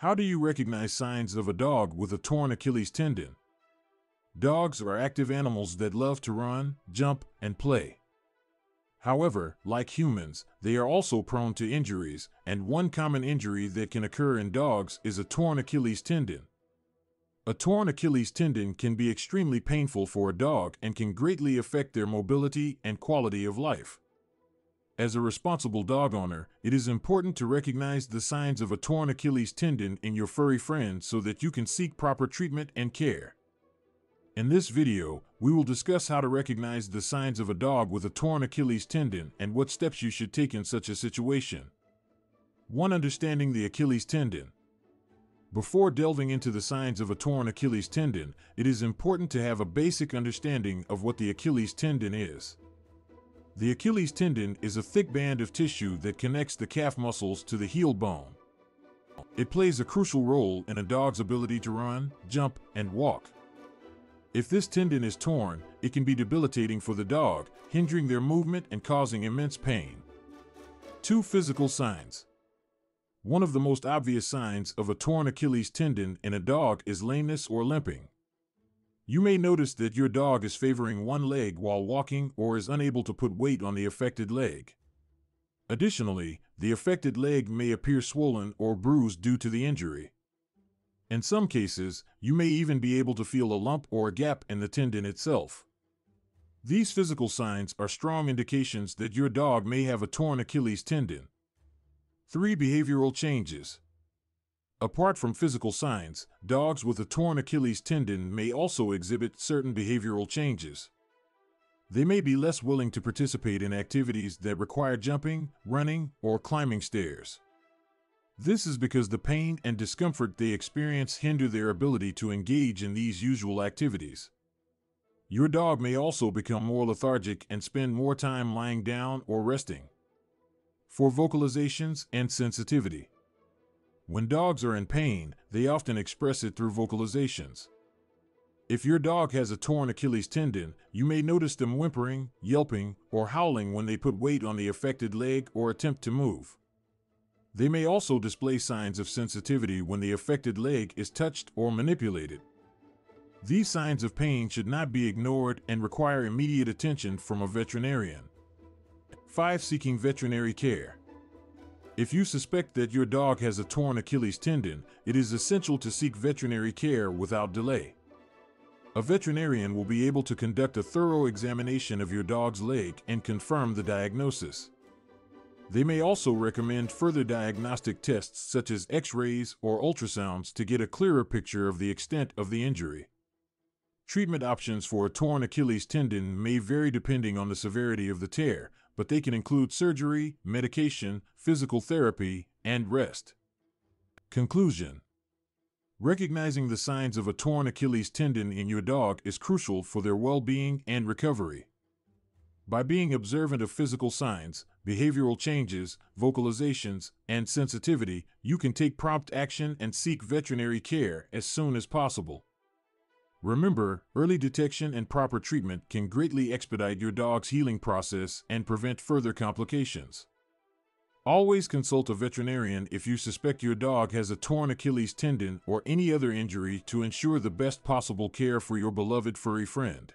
How do you recognize signs of a dog with a torn Achilles tendon? Dogs are active animals that love to run, jump, and play. However, like humans, they are also prone to injuries, and one common injury that can occur in dogs is a torn Achilles tendon. A torn Achilles tendon can be extremely painful for a dog and can greatly affect their mobility and quality of life. As a responsible dog owner, it is important to recognize the signs of a torn Achilles tendon in your furry friend so that you can seek proper treatment and care. In this video, we will discuss how to recognize the signs of a dog with a torn Achilles tendon and what steps you should take in such a situation. 1. Understanding the Achilles tendon. Before delving into the signs of a torn Achilles tendon, it is important to have a basic understanding of what the Achilles tendon is. The Achilles tendon is a thick band of tissue that connects the calf muscles to the heel bone. It plays a crucial role in a dog's ability to run, jump, and walk. If this tendon is torn, it can be debilitating for the dog, hindering their movement and causing immense pain. Two physical signs. One of the most obvious signs of a torn Achilles tendon in a dog is lameness or limping. You may notice that your dog is favoring one leg while walking or is unable to put weight on the affected leg. Additionally, the affected leg may appear swollen or bruised due to the injury. In some cases, you may even be able to feel a lump or a gap in the tendon itself. These physical signs are strong indications that your dog may have a torn Achilles tendon. 3. Behavioral changes. Apart from physical signs, dogs with a torn Achilles tendon may also exhibit certain behavioral changes. They may be less willing to participate in activities that require jumping, running, or climbing stairs. This is because the pain and discomfort they experience hinder their ability to engage in these usual activities. Your dog may also become more lethargic and spend more time lying down or resting. For vocalizations and sensitivity. When dogs are in pain, they often express it through vocalizations. If your dog has a torn Achilles tendon, you may notice them whimpering, yelping, or howling when they put weight on the affected leg or attempt to move. They may also display signs of sensitivity when the affected leg is touched or manipulated. These signs of pain should not be ignored and require immediate attention from a veterinarian. 5. Seeking veterinary care. If you suspect that your dog has a torn Achilles tendon, it is essential to seek veterinary care without delay. A veterinarian will be able to conduct a thorough examination of your dog's leg and confirm the diagnosis. They may also recommend further diagnostic tests such as x-rays or ultrasounds to get a clearer picture of the extent of the injury. Treatment options for a torn Achilles tendon may vary depending on the severity of the tear, but they can include surgery, medication, physical therapy, and rest. Conclusion Recognizing the signs of a torn Achilles tendon in your dog is crucial for their well being and recovery. By being observant of physical signs, behavioral changes, vocalizations, and sensitivity, you can take prompt action and seek veterinary care as soon as possible. Remember, early detection and proper treatment can greatly expedite your dog's healing process and prevent further complications. Always consult a veterinarian if you suspect your dog has a torn Achilles tendon or any other injury to ensure the best possible care for your beloved furry friend.